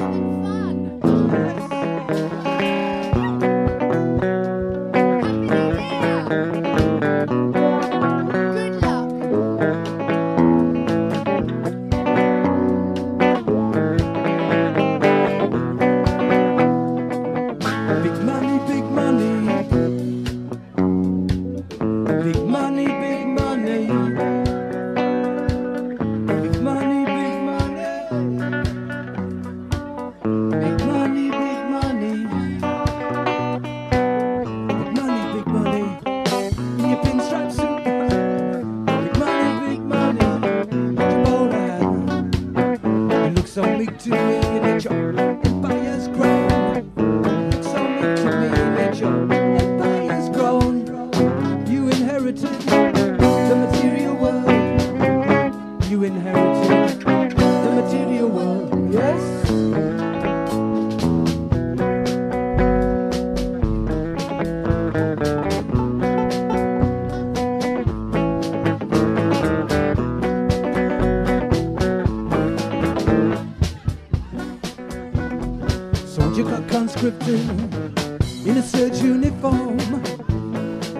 fun. you got conscripted in a serge uniform,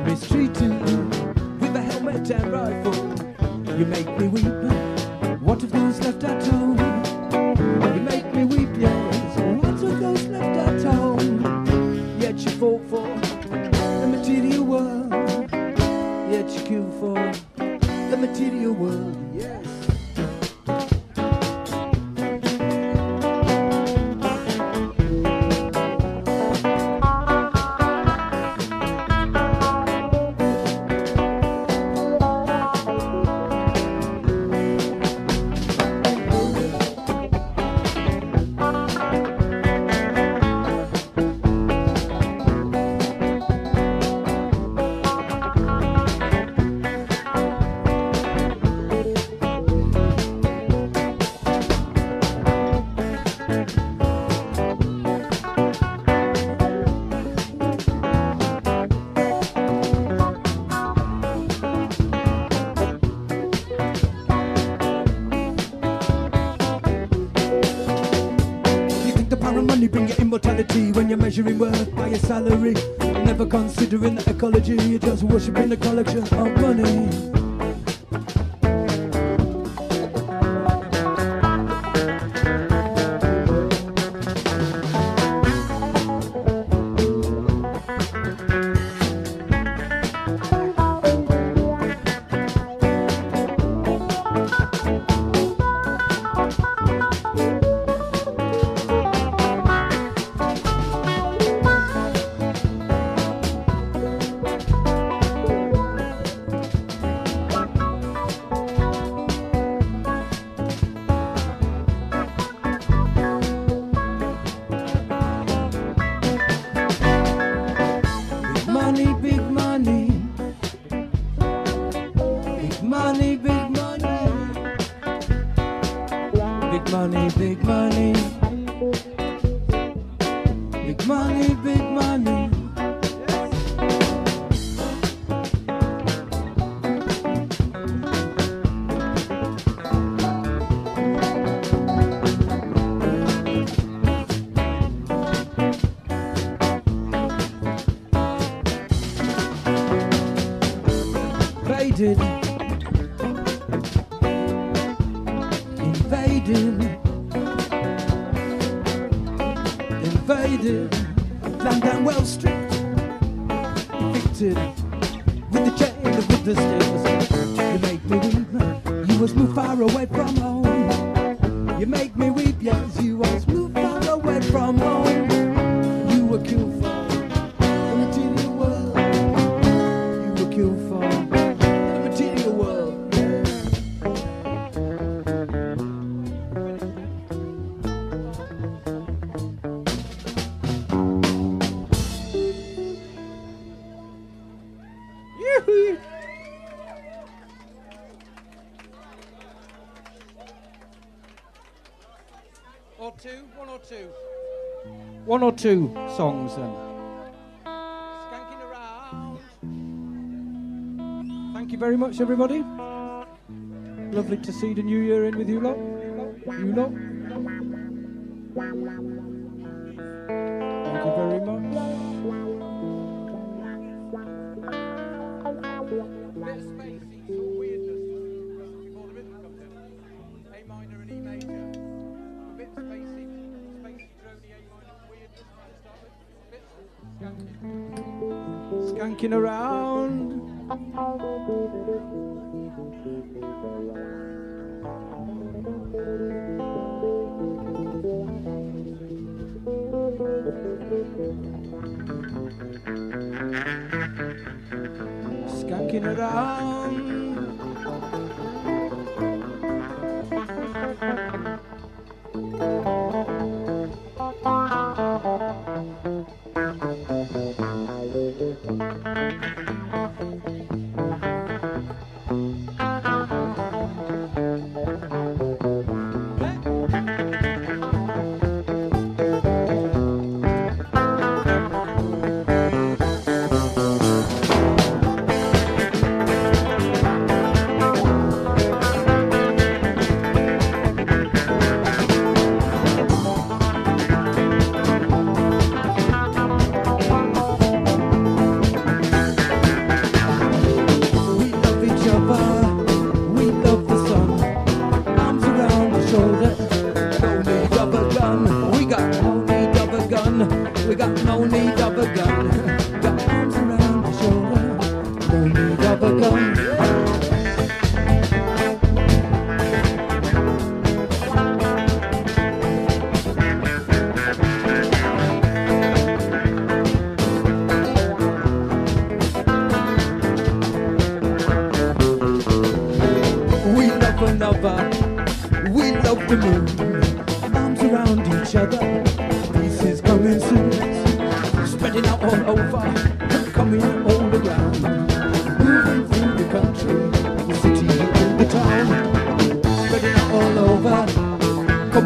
mistreated with a helmet and rifle. You make me weep. What of those left at home? You make me weep, yes. What of those left at home? Yet you fought for the material world. Yet you kill for the material world, yes. Power and money bring your immortality when you're measuring worth by your salary. Never considering the ecology, you're just worshipping the collection of money. sleepy invaded, invaded. London well Street. evicted with the chain of the. You make me weep, you far away from home. You make me weep, yes, you was. Or two, one or two. One or two songs then. Skanking around. Thank you very much, everybody. Lovely to see the new year in with you lot. You lot. looking around. Skanking around.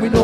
we know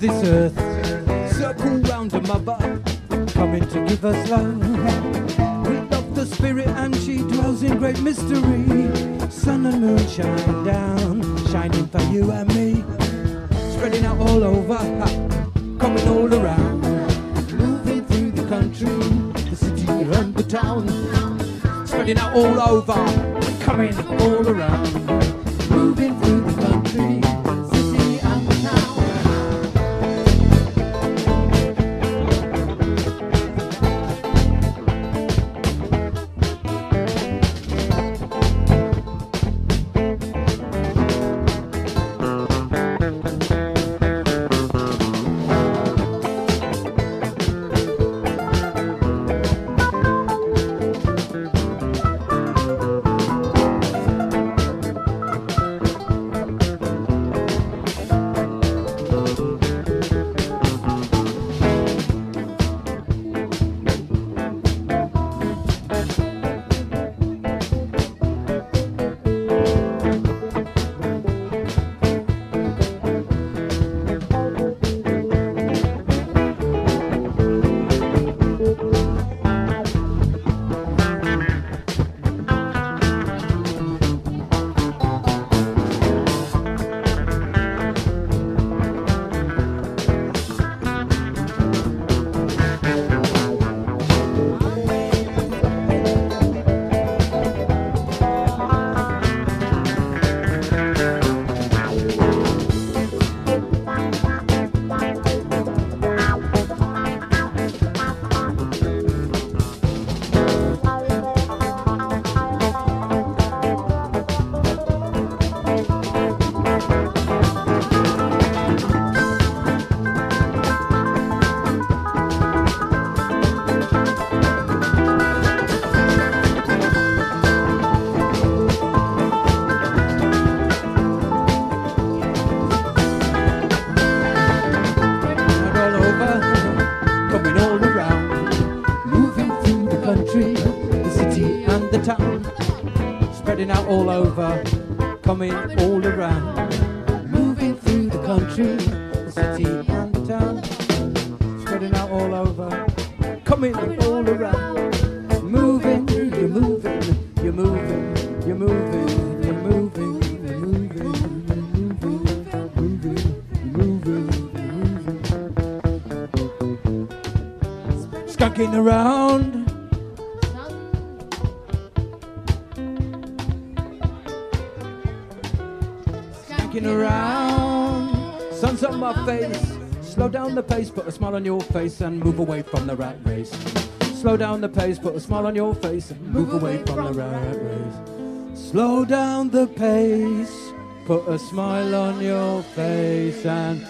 this earth circle round a mother coming to give us love. We love the spirit and she dwells in great mystery. Sun and moon shine down, shining for you and me. Spreading out all over, coming all around. Moving through the country, the city and the town. Spreading out all over, coming all around. Country, the city and the town, spreading out all over, coming all around, moving through the country, the city and the town, spreading out all over, coming all around, moving, you're moving, you're moving, you're moving, you're moving, skunking around. Around, sun's on my face. Slow down the pace, put a smile on your face and move away from the rat race. Slow down the pace, put a smile on your face and move away from the rat race. Slow down the pace, put a smile on your face and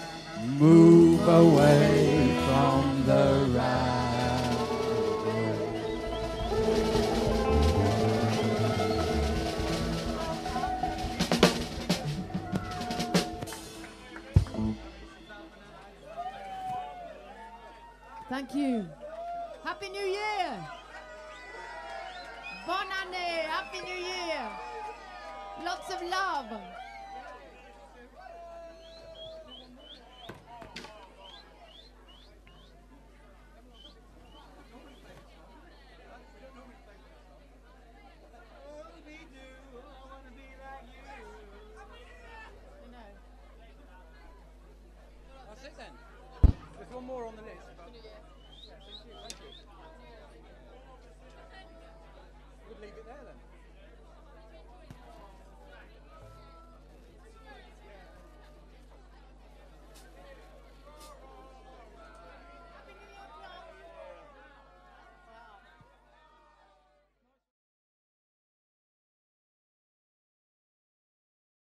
move away from the rat Thank you. Happy New Year. Bon année. Happy New Year. Lots of love. more on the list. We'll leave it there then.